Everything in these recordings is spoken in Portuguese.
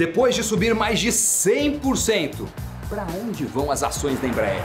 Depois de subir mais de 100%, para onde vão as ações da Embraer?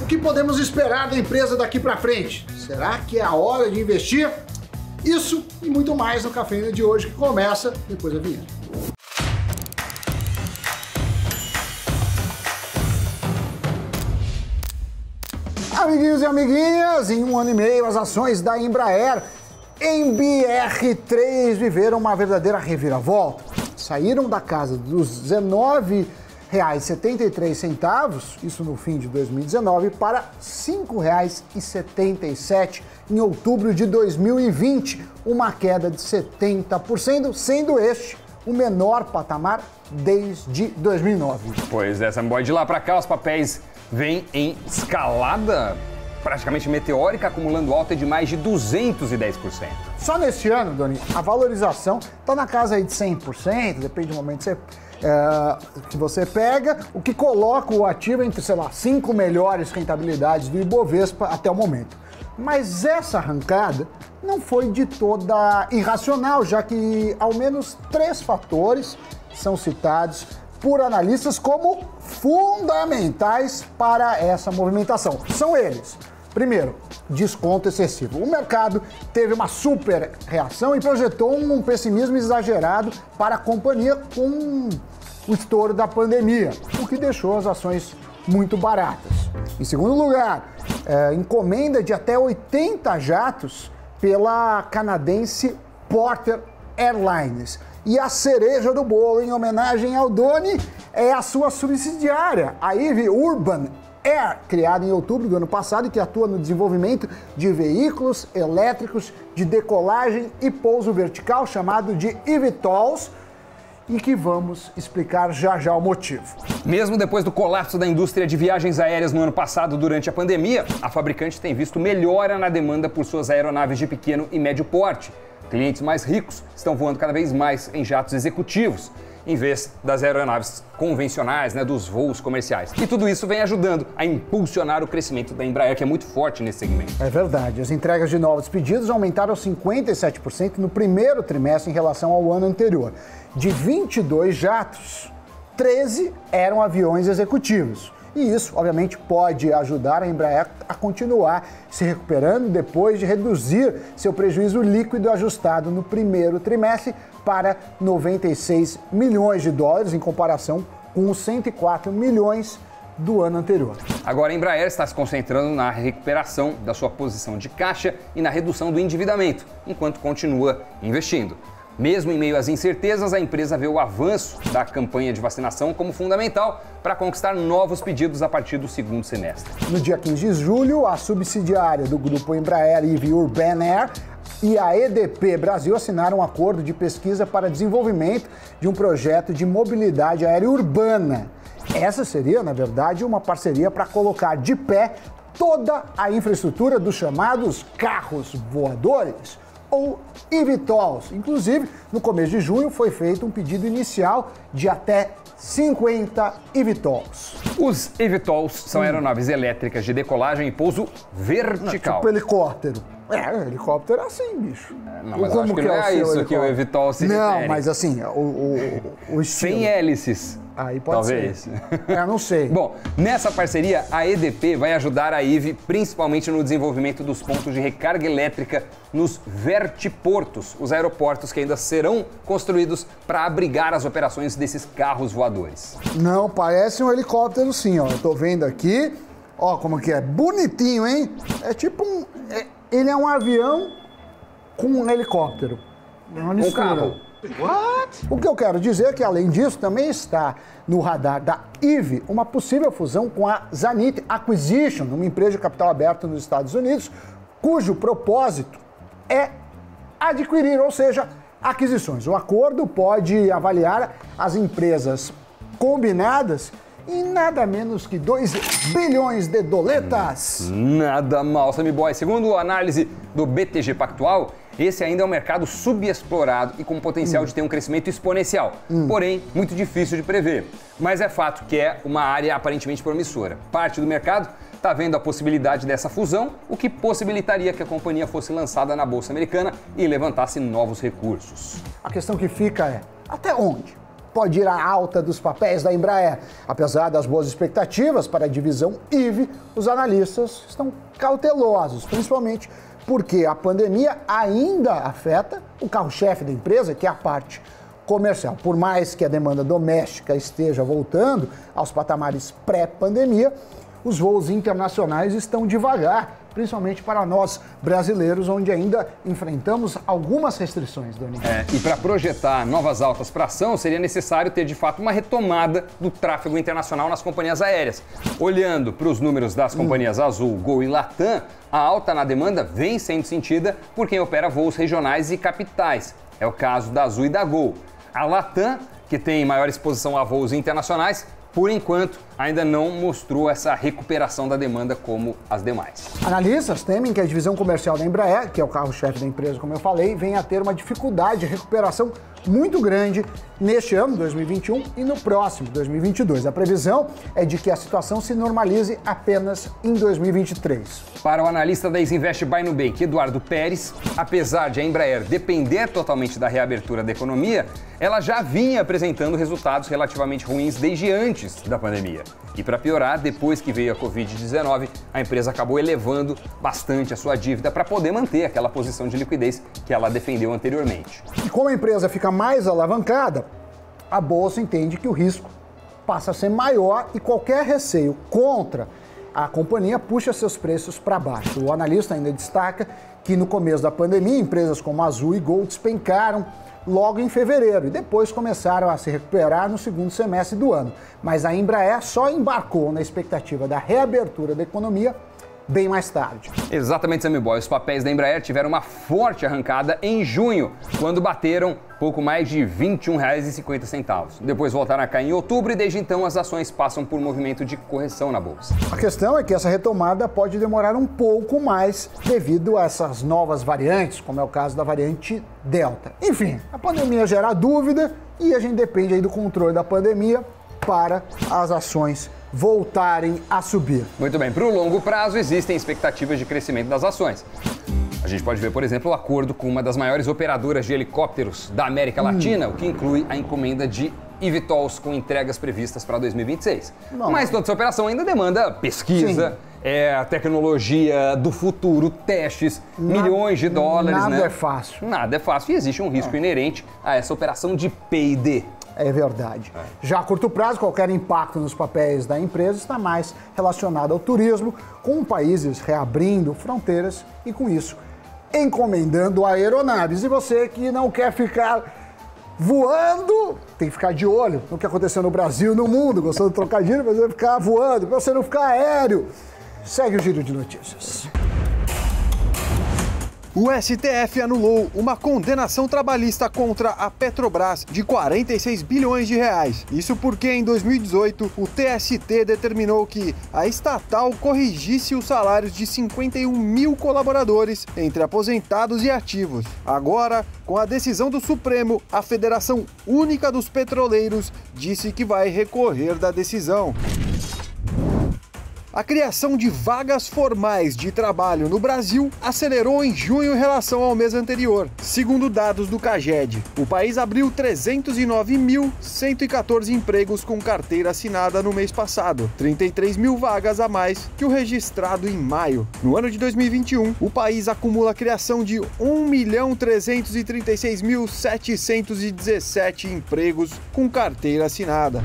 O que podemos esperar da empresa daqui para frente? Será que é a hora de investir? Isso e muito mais no Cafeína de hoje que começa depois da vinheta. Amiguinhos e amiguinhas, em um ano e meio as ações da Embraer em BR3 viveram uma verdadeira reviravolta. Saíram da casa dos R$ 19,73, isso no fim de 2019, para R$ 5,77 em outubro de 2020, uma queda de 70%, sendo este o menor patamar desde 2009. Pois é, Samboy, de lá para cá os papéis vêm em escalada praticamente meteórica, acumulando alta de mais de 210%. Só neste ano, Doni, a valorização está na casa aí de 100%, depende do momento que você, é, que você pega, o que coloca o ativo entre, sei lá, cinco melhores rentabilidades do Ibovespa até o momento. Mas essa arrancada não foi de toda irracional, já que ao menos três fatores são citados por analistas como fundamentais para essa movimentação. São eles: Primeiro, desconto excessivo. O mercado teve uma super reação e projetou um pessimismo exagerado para a companhia com o estouro da pandemia, o que deixou as ações muito baratas. Em segundo lugar, é, encomenda de até 80 jatos pela canadense Porter Airlines. E a cereja do bolo, em homenagem ao Doni, é a sua subsidiária, a Eve Urban Air, criada em outubro do ano passado e que atua no desenvolvimento de veículos elétricos de decolagem e pouso vertical, chamado de eVTOLs, e que vamos explicar já já o motivo. Mesmo depois do colapso da indústria de viagens aéreas no ano passado durante a pandemia, a fabricante tem visto melhora na demanda por suas aeronaves de pequeno e médio porte. Clientes mais ricos estão voando cada vez mais em jatos executivos em vez das aeronaves convencionais, né, dos voos comerciais. E tudo isso vem ajudando a impulsionar o crescimento da Embraer, que é muito forte nesse segmento. É verdade. As entregas de novos pedidos aumentaram 57% no primeiro trimestre em relação ao ano anterior. De 22 jatos, 13 eram aviões executivos. E isso, obviamente, pode ajudar a Embraer a continuar se recuperando depois de reduzir seu prejuízo líquido ajustado no primeiro trimestre para 96 milhões de dólares, em comparação com os 104 milhões do ano anterior. Agora, a Embraer está se concentrando na recuperação da sua posição de caixa e na redução do endividamento, enquanto continua investindo. Mesmo em meio às incertezas, a empresa vê o avanço da campanha de vacinação como fundamental para conquistar novos pedidos a partir do segundo semestre. No dia 15 de julho, a subsidiária do grupo Embraer EV Urban Air e a EDP Brasil assinaram um acordo de pesquisa para desenvolvimento de um projeto de mobilidade aérea urbana. Essa seria, na verdade, uma parceria para colocar de pé toda a infraestrutura dos chamados carros voadores ou eVTOLs. Inclusive, no começo de junho foi feito um pedido inicial de até 50 eVTOLs. Os eVTOLs são aeronaves elétricas de decolagem e pouso vertical. Tipo helicóptero. É, helicóptero é assim, bicho. É, não, mas Como acho que, que não é, é isso que o eVTOL se Não, refere. mas assim, o, o, o estilo... Sem hélices. Aí pode Talvez. ser. É, não sei. Bom, nessa parceria, a EDP vai ajudar a IVE principalmente no desenvolvimento dos pontos de recarga elétrica nos vertiportos, os aeroportos que ainda serão construídos para abrigar as operações desses carros voadores. Não, parece um helicóptero sim, ó. Eu tô vendo aqui. Ó, como que é? Bonitinho, hein? É tipo um. É, ele é um avião com um helicóptero. É uma Um carro. What? O que eu quero dizer é que, além disso, também está no radar da IVE uma possível fusão com a Zanit Acquisition, uma empresa de capital aberto nos Estados Unidos, cujo propósito é adquirir, ou seja, aquisições. O acordo pode avaliar as empresas combinadas em nada menos que 2 bilhões de doletas. Nada mal, Sammy Boy. Segundo a análise do BTG Pactual, esse ainda é um mercado subexplorado e com potencial hum. de ter um crescimento exponencial, hum. porém muito difícil de prever. Mas é fato que é uma área aparentemente promissora. Parte do mercado está vendo a possibilidade dessa fusão, o que possibilitaria que a companhia fosse lançada na Bolsa Americana e levantasse novos recursos. A questão que fica é: até onde? Pode ir à alta dos papéis da Embraer. Apesar das boas expectativas para a divisão IVE, os analistas estão cautelosos, principalmente porque a pandemia ainda afeta o carro-chefe da empresa, que é a parte comercial. Por mais que a demanda doméstica esteja voltando aos patamares pré-pandemia, os voos internacionais estão devagar, principalmente para nós brasileiros, onde ainda enfrentamos algumas restrições, Doni. É, e para projetar novas altas para ação, seria necessário ter de fato uma retomada do tráfego internacional nas companhias aéreas. Olhando para os números das companhias hum. Azul, Gol e Latam, a alta na demanda vem sendo sentida por quem opera voos regionais e capitais. É o caso da Azul e da Gol. A Latam, que tem maior exposição a voos internacionais, por enquanto, ainda não mostrou essa recuperação da demanda como as demais. Analistas temem que a divisão comercial da Embraer, que é o carro-chefe da empresa, como eu falei, venha a ter uma dificuldade de recuperação muito grande neste ano, 2021, e no próximo, 2022. A previsão é de que a situação se normalize apenas em 2023. Para o analista da Isinvest Buy Nubank, Eduardo Pérez, apesar de a Embraer depender totalmente da reabertura da economia, ela já vinha apresentando resultados relativamente ruins desde antes da pandemia. E para piorar, depois que veio a Covid-19, a empresa acabou elevando bastante a sua dívida para poder manter aquela posição de liquidez que ela defendeu anteriormente. E como a empresa fica mais alavancada, a bolsa entende que o risco passa a ser maior e qualquer receio contra a companhia puxa seus preços para baixo. O analista ainda destaca que no começo da pandemia, empresas como Azul e Gold despencaram logo em fevereiro e depois começaram a se recuperar no segundo semestre do ano. Mas a Embraer só embarcou na expectativa da reabertura da economia bem mais tarde. Exatamente, Sammy Boy. Os papéis da Embraer tiveram uma forte arrancada em junho, quando bateram pouco mais de R$ 21,50. Depois voltaram a cair em outubro e desde então as ações passam por um movimento de correção na bolsa. A questão é que essa retomada pode demorar um pouco mais devido a essas novas variantes, como é o caso da variante Delta. Enfim, a pandemia gera dúvida e a gente depende aí do controle da pandemia para as ações voltarem a subir. Muito bem, para o longo prazo existem expectativas de crescimento das ações. A gente pode ver, por exemplo, o acordo com uma das maiores operadoras de helicópteros da América Latina, hum. o que inclui a encomenda de eVTOLs com entregas previstas para 2026. Não. Mas toda essa operação ainda demanda pesquisa, é, a tecnologia do futuro, testes, nada, milhões de dólares. Nada né? é fácil. Nada é fácil e existe um risco é. inerente a essa operação de P&D. É verdade. É. Já a curto prazo, qualquer impacto nos papéis da empresa está mais relacionado ao turismo, com países reabrindo fronteiras e, com isso, encomendando aeronaves. E você que não quer ficar voando, tem que ficar de olho no que aconteceu no Brasil e no mundo. Gostou do trocadilho? Mas vai ficar voando, para você não ficar aéreo. Segue o giro de notícias. O STF anulou uma condenação trabalhista contra a Petrobras de 46 bilhões de reais. Isso porque em 2018 o TST determinou que a estatal corrigisse os salários de 51 mil colaboradores entre aposentados e ativos. Agora, com a decisão do Supremo, a Federação Única dos Petroleiros disse que vai recorrer da decisão. A criação de vagas formais de trabalho no Brasil acelerou em junho em relação ao mês anterior, segundo dados do CAGED. O país abriu 309.114 empregos com carteira assinada no mês passado, 33 mil vagas a mais que o registrado em maio. No ano de 2021, o país acumula a criação de 1.336.717 empregos com carteira assinada.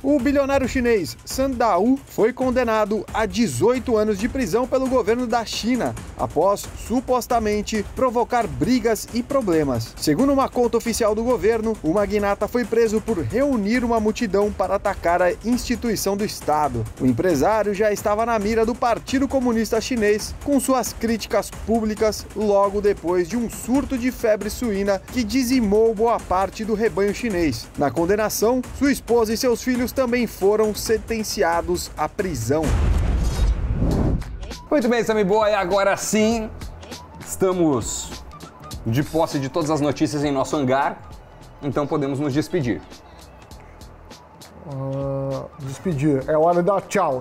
O bilionário chinês Sandao foi condenado a 18 anos de prisão pelo governo da China após supostamente provocar brigas e problemas. Segundo uma conta oficial do governo, o magnata foi preso por reunir uma multidão para atacar a instituição do Estado. O empresário já estava na mira do Partido Comunista Chinês com suas críticas públicas logo depois de um surto de febre suína que dizimou boa parte do rebanho chinês. Na condenação, sua esposa e seus filhos também foram sentenciados à prisão. Muito bem, Sammy Boy, agora sim estamos de posse de todas as notícias em nosso hangar, então podemos nos despedir. Uh, despedir, é hora de dar tchau.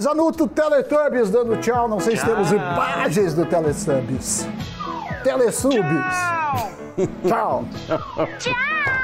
Zanuto Teletubbies dando tchau, não sei se temos imagens do Teletubbies. Teletubbies. tchau. tchau.